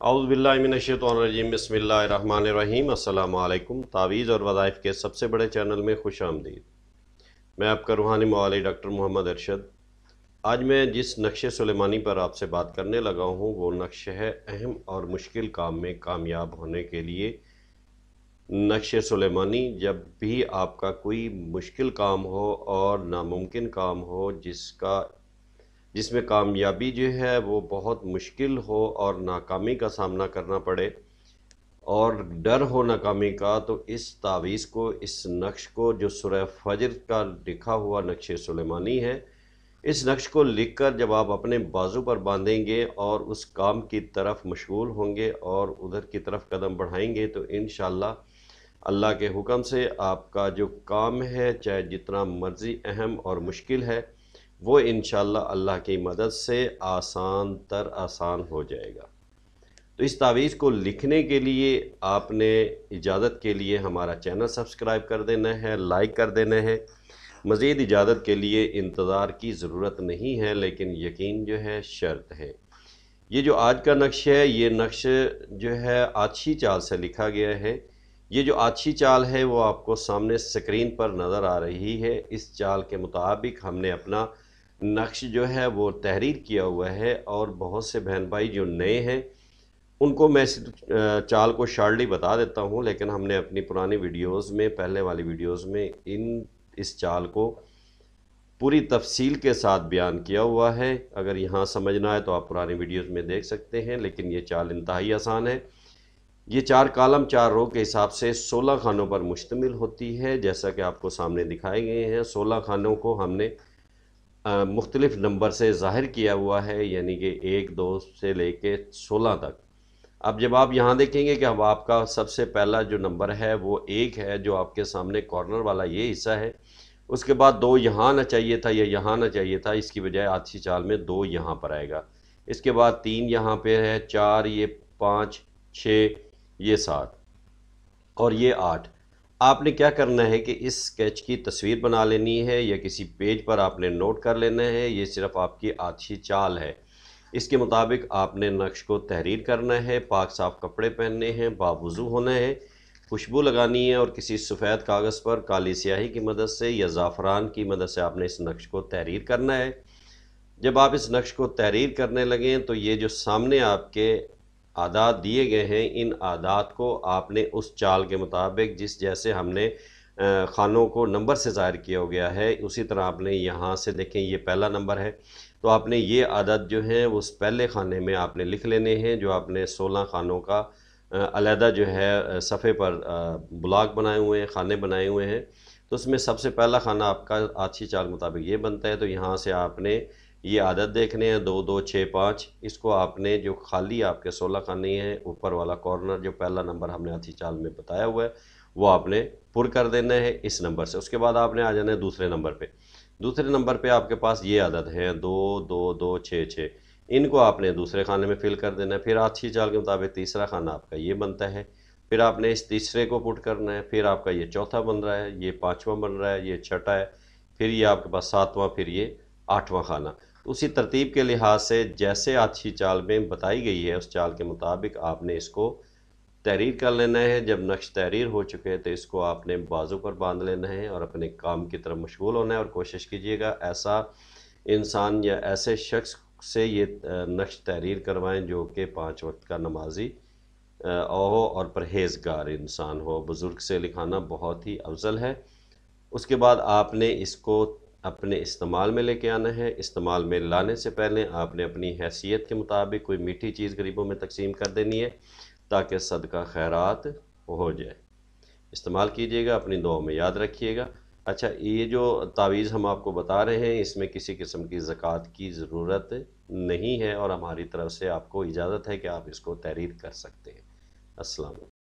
अउज़बिल्लिमिनशैतरजीम बसमीम अल्लाम तावीज़ और वज़ाइफ के सबसे बड़े चैनल में खुश आमदीद। मैं आपका रूहानी मवाली डॉक्टर मोहम्मद अरशद आज मैं जिस नक्श सुलेमानी पर आपसे बात करने लगा हूँ, वो नक्श है अहम और मुश्किल काम में कामयाब होने के लिए। नक्श सुलेमानी, जब भी आपका कोई मुश्किल काम हो और नामुमकिन काम हो, जिसका जिसमें कामयाबी जो है वो बहुत मुश्किल हो और नाकामी का सामना करना पड़े। और डर हो नाकामी का तो इस तावीज़ को, इस नक्श को, जो सुरह फजर का लिखा हुआ नक्श सुलेमानी है, इस नक्श को लिखकर जब आप अपने बाजू पर बांधेंगे और उस काम की तरफ़ मशगूल होंगे और उधर की तरफ़ कदम बढ़ाएँगे तो इन अल्लाह के हुक्म से आपका जो काम है, चाहे जितना मर्ज़ी अहम और मुश्किल है वो इन अल्लाह की मदद से आसान तर आसान हो जाएगा। तो इस तावीज़ को लिखने के लिए, आपने इजाज़त के लिए हमारा चैनल सब्सक्राइब कर देना है, लाइक कर देना है। मज़ीद इजाज़त के लिए इंतज़ार की ज़रूरत नहीं है, लेकिन यकीन जो है शर्त है। ये जो आज का नक्श है, ये नक्श जो है आछी चाल से लिखा गया है। ये जो आछी चाल है, वो आपको सामने स्क्रीन पर नज़र आ रही है। इस चाल के मुताबिक हमने अपना नक्श जो है वो तहरीर किया हुआ है और बहुत से बहन भाई जो नए हैं, उनको मैं चाल को शार्टली बता देता हूँ, लेकिन हमने अपनी पुरानी वीडियोस में, पहले वाली वीडियोस में इन, इस चाल को पूरी तफसील के साथ बयान किया हुआ है। अगर यहाँ समझना है तो आप पुरानी वीडियोस में देख सकते हैं, लेकिन ये चाल इंतहाई आसान है। ये चार कालम, चार रो के हिसाब से सोलह खानों पर मुश्तमिल होती है, जैसा कि आपको सामने दिखाए गए हैं। सोलह खानों को हमने मुख्तलिफ़ नंबर से ज़ाहिर किया हुआ है, यानी कि एक, दो से ले कर सोलह तक। अब जब आप यहाँ देखेंगे कि अब आपका सबसे पहला जो नंबर है, वो एक है, जो आपके सामने कॉर्नर वाला ये हिस्सा है। उसके बाद दो यहाँ आना चाहिए था या यहाँ आना चाहिए था, इसकी बजाय आधी चाल में दो यहाँ पर आएगा। इसके बाद तीन यहाँ पे है, चार, ये पाँच, छः, ये सात और ये आठ। आपने क्या करना है कि इस स्केच की तस्वीर बना लेनी है या किसी पेज पर आपने नोट कर लेना है, ये सिर्फ़ आपकी आछी चाल है। इसके मुताबिक आपने नक्श को तहरीर करना है, पाक साफ़ कपड़े पहनने हैं, बावजू होना है, खुशबू लगानी है और किसी सफ़ेद कागज़ पर काली स्याही की मदद से या ज़ाफ़रान की मदद से आपने इस नक्श को तहरीर करना है। जब आप इस नक्श को तहरीर करने लगें तो ये जो सामने आपके आदात दिए गए हैं, इन आदात को आपने उस चाल के मुताबिक जिस जैसे हमने खानों को नंबर से ज़ाहिर किया गया है, उसी तरह आपने यहाँ से देखें, ये पहला नंबर है। तो आपने ये आदत जो है उस पहले खाने में आपने लिख लेने हैं, जो आपने सोलह खानों का अलहदा जो है सफ़े पर ब्लॉक बनाए हुए हैं, खाने बनाए हुए हैं। तो उसमें सबसे पहला खाना आपका अच्छी चाल मुताबिक ये बनता है। तो यहाँ से आपने ये आदत देखने हैं, दो दो छः पाँच। इसको आपने जो खाली आपके सोलह खाने हैं, ऊपर वाला कॉर्नर जो पहला नंबर हमने हाथी चाल में बताया हुआ है, वो आपने पुर कर देना है इस नंबर से। उसके बाद आपने आ जाना है दूसरे नंबर पे। दूसरे नंबर पे आपके पास ये आदत है, दो दो दो छः छः इनको आपने दूसरे खाने में फिल कर देना है। फिर अच्छी चाल के मुताबिक तीसरा खाना आपका ये बनता है। फिर आपने इस तीसरे को पुट करना है। फिर आपका ये चौथा बन रहा है, ये पाँचवा बन रहा है, ये छठा है। फिर ये आपके पास सातवां, फिर ये आठवां खाना। तो उसी तरतीब के लिहाज से जैसे अच्छी चाल में बताई गई है, उस चाल के मुताबिक आपने इसको तहरीर कर लेना है। जब नक्श तहरीर हो चुके हैं तो इसको आपने बाजू पर बाँध लेना है और अपने काम की तरफ़ मशगूल होना है और कोशिश कीजिएगा ऐसा इंसान या ऐसे शख्स से ये नक्श तहरीर करवाएँ जो कि पाँच वक्त का नमाजी हो और परहेज़गार इंसान हो। बुज़ुर्ग से लिखाना बहुत ही अफजल है। उसके बाद आपने इसको अपने इस्तेमाल में लेके आना है। इस्तेमाल में लाने से पहले आपने अपनी हैसियत के मुताबिक कोई मीठी चीज़ गरीबों में तकसीम कर देनी है, ताकि सदका खैरात हो जाए। इस्तेमाल कीजिएगा, अपनी दुआ में याद रखिएगा। अच्छा ये जो तावीज़ हम आपको बता रहे हैं, इसमें किसी किस्म की ज़क़़त की ज़रूरत नहीं है, और हमारी तरफ़ से आपको इजाज़त है कि आप इसको तहरीर कर सकते हैं। अस्सलाम